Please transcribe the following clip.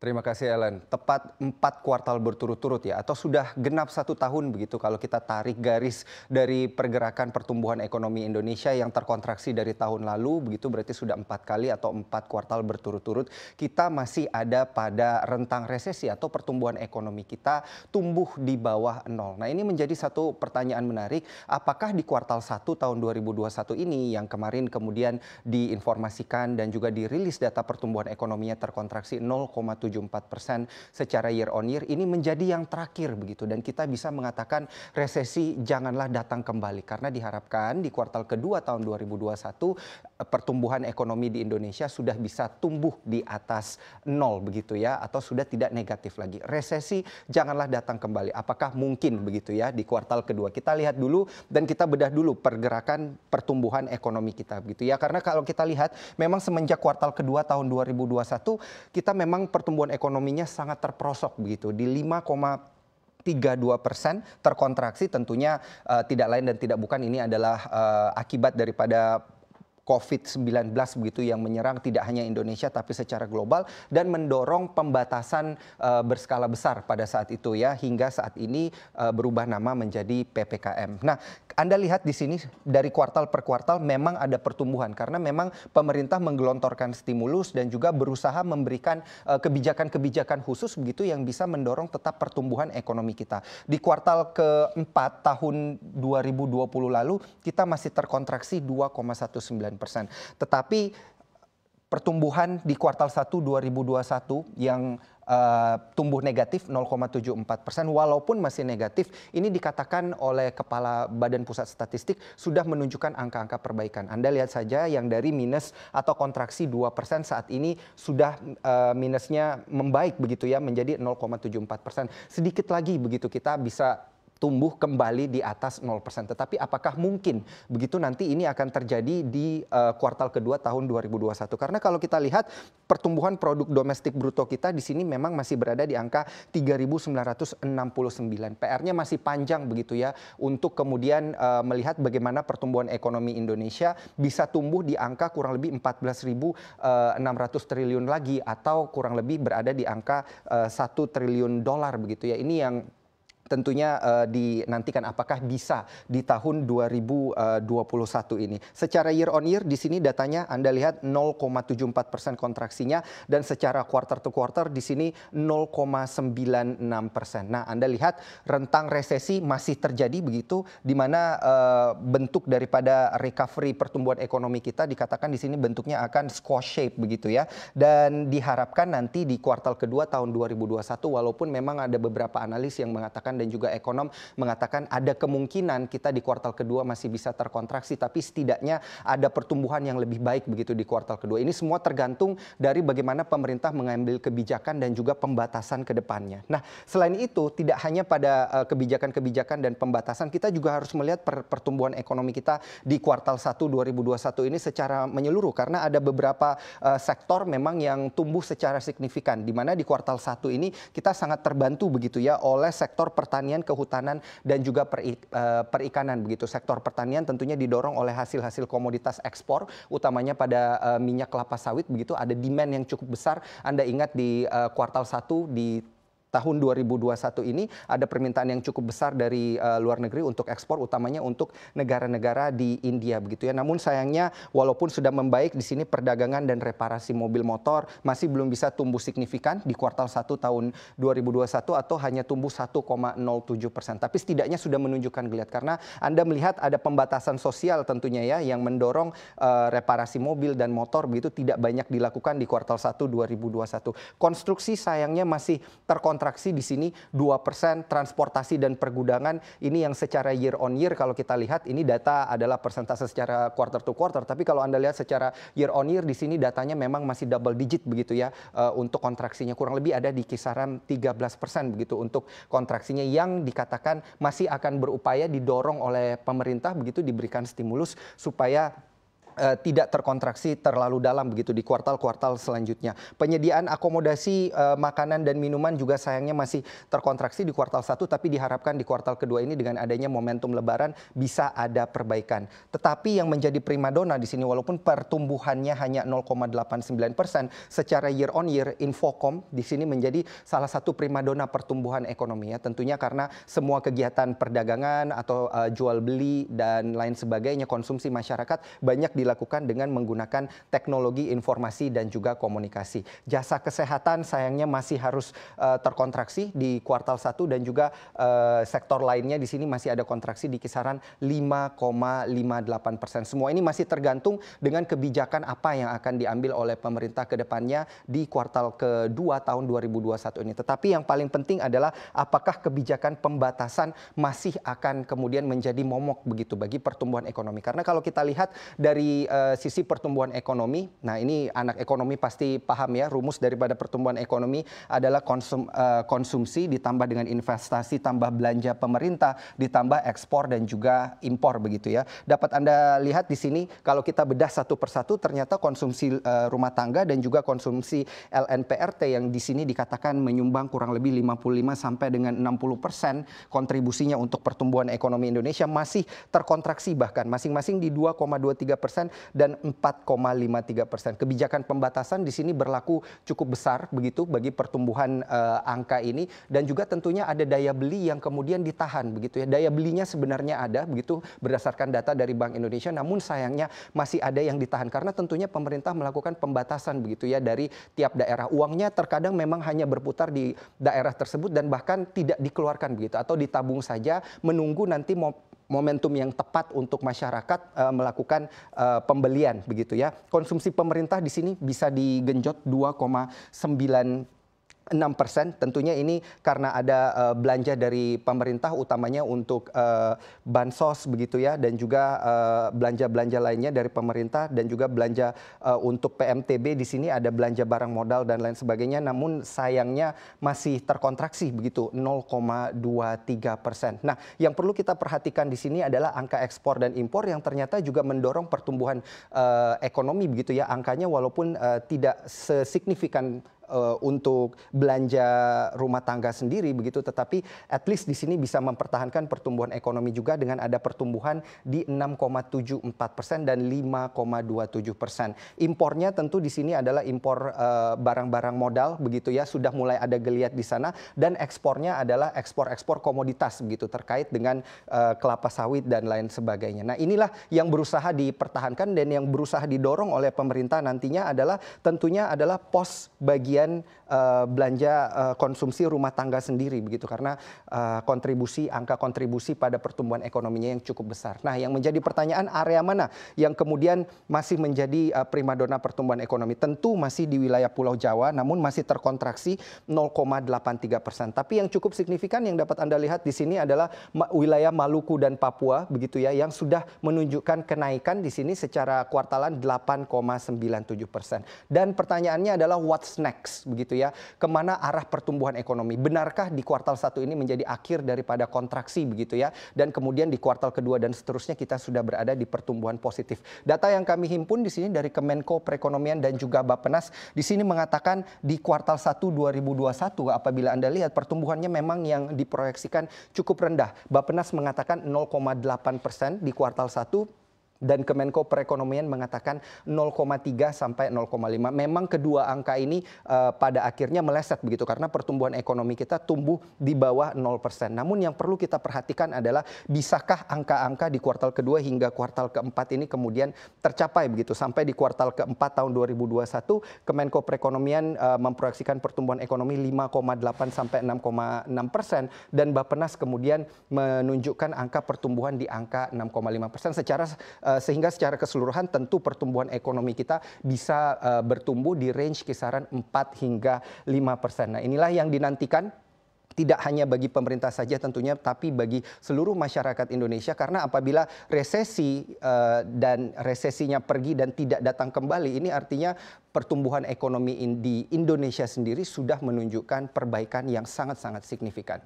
Terima kasih Ellen. Tepat empat kuartal berturut-turut ya, atau sudah genap satu tahun begitu kalau kita tarik garis dari pergerakan pertumbuhan ekonomi Indonesia yang terkontraksi dari tahun lalu, begitu berarti sudah empat kali atau empat kuartal berturut-turut kita masih ada pada rentang resesi atau pertumbuhan ekonomi kita tumbuh di bawah nol. Nah ini menjadi satu pertanyaan menarik, apakah di kuartal 1 tahun 2021 ini yang kemarin kemudian diinformasikan dan juga dirilis data pertumbuhan ekonominya terkontraksi 0,7 persen secara year on year ini menjadi yang terakhir begitu dan kita bisa mengatakan resesi janganlah datang kembali karena diharapkan di kuartal kedua tahun 2021 pertumbuhan ekonomi di Indonesia sudah bisa tumbuh di atas nol begitu ya atau sudah tidak negatif lagi. Resesi janganlah datang kembali. Apakah mungkin begitu ya di kuartal kedua? Kita lihat dulu dan kita bedah dulu pergerakan pertumbuhan ekonomi kita begitu ya. Karena kalau kita lihat memang semenjak kuartal kedua tahun 2021 kita memang pertumbuhan pertumbuhan ekonominya sangat terprosok begitu di 5,32 persen terkontraksi tentunya uh, tidak lain dan tidak bukan ini adalah uh, akibat daripada COVID-19 begitu yang menyerang tidak hanya Indonesia tapi secara global dan mendorong pembatasan uh, berskala besar pada saat itu ya hingga saat ini uh, berubah nama menjadi PPKM. Nah, anda lihat di sini dari kuartal per kuartal memang ada pertumbuhan karena memang pemerintah menggelontorkan stimulus dan juga berusaha memberikan eh, kebijakan-kebijakan khusus begitu yang bisa mendorong tetap pertumbuhan ekonomi kita. Di kuartal keempat tahun 2020 lalu kita masih terkontraksi 2,19 persen. Tetapi pertumbuhan di kuartal 1 2021 yang uh, tumbuh negatif 0,74 persen walaupun masih negatif ini dikatakan oleh kepala Badan Pusat Statistik sudah menunjukkan angka-angka perbaikan. Anda lihat saja yang dari minus atau kontraksi 2 persen saat ini sudah uh, minusnya membaik begitu ya menjadi 0,74 persen. Sedikit lagi begitu kita bisa tumbuh kembali di atas 0%. Tetapi apakah mungkin begitu nanti ini akan terjadi di uh, kuartal kedua tahun 2021? Karena kalau kita lihat pertumbuhan produk domestik bruto kita di sini memang masih berada di angka 3.969. PR-nya masih panjang begitu ya untuk kemudian uh, melihat bagaimana pertumbuhan ekonomi Indonesia bisa tumbuh di angka kurang lebih 14.600 eh, triliun lagi atau kurang lebih berada di angka uh, 1 triliun dolar begitu ya. Ini yang tentunya uh, dinantikan apakah bisa di tahun 2021 ini. Secara year on year di sini datanya Anda lihat 0,74 persen kontraksinya dan secara quarter to quarter di sini 0,96 persen. Nah Anda lihat rentang resesi masih terjadi begitu di mana uh, bentuk daripada recovery pertumbuhan ekonomi kita dikatakan di sini bentuknya akan squash shape begitu ya dan diharapkan nanti di kuartal kedua tahun 2021 walaupun memang ada beberapa analis yang mengatakan dan juga ekonom mengatakan ada kemungkinan kita di kuartal kedua masih bisa terkontraksi tapi setidaknya ada pertumbuhan yang lebih baik begitu di kuartal kedua. Ini semua tergantung dari bagaimana pemerintah mengambil kebijakan dan juga pembatasan ke depannya. Nah, selain itu tidak hanya pada eh, kebijakan-kebijakan dan pembatasan kita juga harus melihat pertumbuhan ekonomi kita di kuartal 1 2021 ini secara menyeluruh karena ada beberapa uh, sektor memang yang tumbuh secara signifikan di mana di kuartal 1 ini kita sangat terbantu begitu ya oleh sektor pertanian, kehutanan dan juga eh, perikanan begitu. Sektor pertanian tentunya didorong oleh hasil-hasil komoditas ekspor utamanya pada eh, minyak kelapa sawit begitu ada demand yang cukup besar. Anda ingat di eh, kuartal 1 di tahun 2021 ini ada permintaan yang cukup besar dari uh, luar negeri untuk ekspor utamanya untuk negara-negara di India begitu ya. Namun sayangnya walaupun sudah membaik di sini perdagangan dan reparasi mobil motor masih belum bisa tumbuh signifikan di kuartal 1 tahun 2021 atau hanya tumbuh 1,07 persen. Tapi setidaknya sudah menunjukkan geliat karena Anda melihat ada pembatasan sosial tentunya ya yang mendorong uh, reparasi mobil dan motor begitu tidak banyak dilakukan di kuartal 1 2021. Konstruksi sayangnya masih terkontrol kontraksi di sini 2%, transportasi dan pergudangan. Ini yang secara year on year kalau kita lihat ini data adalah persentase secara quarter to quarter, tapi kalau Anda lihat secara year on year di sini datanya memang masih double digit begitu ya uh, untuk kontraksinya. Kurang lebih ada di kisaran 13% begitu untuk kontraksinya yang dikatakan masih akan berupaya didorong oleh pemerintah begitu diberikan stimulus supaya uh, tidak terkontraksi terlalu dalam begitu di kuartal-kuartal selanjutnya. Penyediaan akomodasi uh, makanan dan minuman juga sayangnya masih terkontraksi di kuartal satu, tapi diharapkan di kuartal kedua ini dengan adanya momentum Lebaran bisa ada perbaikan. Tetapi yang menjadi primadona di sini walaupun pertumbuhannya hanya 0,89 persen secara year on year, Infocom di sini menjadi salah satu primadona pertumbuhan ekonomi ya. Tentunya karena semua kegiatan perdagangan atau uh, jual beli dan lain sebagainya konsumsi masyarakat banyak dilakukan dengan menggunakan teknologi informasi dan juga komunikasi. Jasa kesehatan sayangnya masih harus uh, terkontraksi di kuartal 1 dan juga uh, sektor lainnya di sini masih ada kontraksi di kisaran 5,58 persen. Semua ini masih tergantung dengan kebijakan apa yang akan diambil oleh pemerintah ke depannya di kuartal kedua tahun 2021 ini. Tetapi yang paling penting adalah apakah kebijakan pembatasan masih akan kemudian menjadi momok begitu bagi pertumbuhan ekonomi. Karena kalau kita lihat dari uh, sisi pertumbuhan ekonomi. Nah, ini anak ekonomi pasti paham ya, rumus daripada pertumbuhan ekonomi adalah konsum, uh, konsumsi ditambah dengan investasi, tambah belanja pemerintah, ditambah ekspor dan juga impor begitu ya. Dapat Anda lihat di sini kalau kita bedah satu persatu ternyata konsumsi uh, rumah tangga dan juga konsumsi LNPRT yang di sini dikatakan menyumbang kurang lebih 55 sampai dengan 60 persen kontribusinya untuk pertumbuhan ekonomi Indonesia masih terkontraksi bahkan masing-masing di 2,23 persen dan 4,53 persen. Kebijakan pembatasan di sini berlaku cukup besar begitu bagi pertumbuhan uh, angka ini dan juga tentunya ada daya beli yang kemudian ditahan begitu ya. Daya belinya sebenarnya ada begitu berdasarkan data dari Bank Indonesia namun sayangnya masih ada yang ditahan karena tentunya pemerintah melakukan pembatasan begitu ya dari tiap daerah. Uangnya terkadang memang hanya berputar di daerah tersebut dan bahkan tidak dikeluarkan begitu atau ditabung saja menunggu nanti momentum yang tepat untuk masyarakat uh, melakukan uh, pembelian begitu ya. Konsumsi pemerintah di sini bisa digenjot 2,9 enam persen. Tentunya ini karena ada uh, belanja dari pemerintah utamanya untuk uh, bansos begitu ya dan juga belanja-belanja uh, lainnya dari pemerintah dan juga belanja untuk PMTB di sini. Ada belanja barang modal dan lain sebagainya namun sayangnya masih terkontraksi begitu 0,23 persen. Nah yang perlu kita perhatikan di sini adalah angka ekspor dan impor yang ternyata juga mendorong pertumbuhan uh, ekonomi begitu ya. Angkanya walaupun tidak sesignifikan uh, untuk belanja rumah tangga sendiri begitu tetapi at least di sini bisa mempertahankan pertumbuhan ekonomi juga dengan ada pertumbuhan di 6,74 persen dan 5,27 persen. Impornya tentu di sini adalah impor uh, barang-barang modal begitu ya sudah mulai ada geliat di sana dan ekspornya adalah ekspor-ekspor komoditas begitu terkait dengan uh, kelapa sawit dan lain sebagainya. Nah inilah yang berusaha dipertahankan dan yang berusaha didorong oleh pemerintah nantinya adalah tentunya adalah pos bagian kemudian uh, belanja uh, konsumsi rumah tangga sendiri begitu karena uh, kontribusi angka kontribusi pada pertumbuhan ekonominya yang cukup besar. Nah, yang menjadi pertanyaan area mana yang kemudian masih menjadi uh, primadona pertumbuhan ekonomi? Tentu masih di wilayah Pulau Jawa namun masih terkontraksi 0,83 persen. Tapi yang cukup signifikan yang dapat Anda lihat di sini adalah wilayah Maluku dan Papua begitu ya yang sudah menunjukkan kenaikan di sini secara kuartalan 8,97 persen. Dan pertanyaannya adalah what's next? Begitu ya. Ke mana arah pertumbuhan ekonomi? Benarkah di kuartal satu ini menjadi akhir daripada kontraksi begitu ya? Dan kemudian di kuartal kedua dan seterusnya kita sudah berada di pertumbuhan positif. Data yang kami himpun di sini dari Kemenko Perekonomian dan juga Bappenas di sini mengatakan di kuartal 1 2021 apabila Anda lihat pertumbuhannya memang yang diproyeksikan cukup rendah. Bappenas mengatakan 0,8 persen di kuartal 1 dan Kemenko Perekonomian mengatakan 0,3 sampai 0,5. Memang kedua angka ini uh, pada akhirnya meleset begitu karena pertumbuhan ekonomi kita tumbuh di bawah 0%. Namun yang perlu kita perhatikan adalah bisakah angka-angka di kuartal kedua hingga kuartal keempat ini kemudian tercapai begitu sampai di kuartal keempat tahun 2021 Kemenko Perekonomian uh, memproyeksikan pertumbuhan ekonomi 5,8 sampai 6,6 persen dan Bappenas kemudian menunjukkan angka pertumbuhan di angka 6,5 persen secara uh, Eh, sehingga secara keseluruhan tentu pertumbuhan ekonomi kita bisa uh, bertumbuh di range kisaran 4 hingga 5 persen. Nah inilah yang dinantikan tidak hanya bagi pemerintah saja tentunya tapi bagi seluruh masyarakat Indonesia karena apabila resesi uh, dan resesinya pergi dan tidak datang kembali ini artinya pertumbuhan ekonomi di Indonesia sendiri sudah menunjukkan perbaikan yang sangat-sangat signifikan.